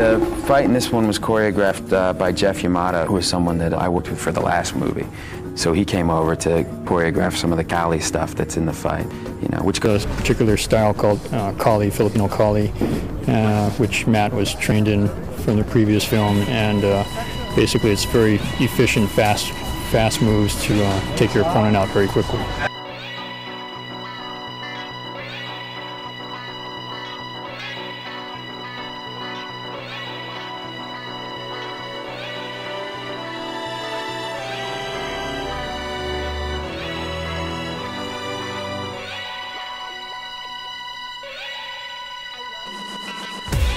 The fight in this one was choreographed uh, by Jeff Imada, who is someone that I worked with for the last movie. So he came over to choreograph some of the Kali stuff that's in the fight, you know, which goes a particular style called uh, Kali, Filipino Kali, uh, which Matt was trained in from the previous film, and uh, basically it's very efficient, fast, fast moves to uh, take your opponent out very quickly. Yeah.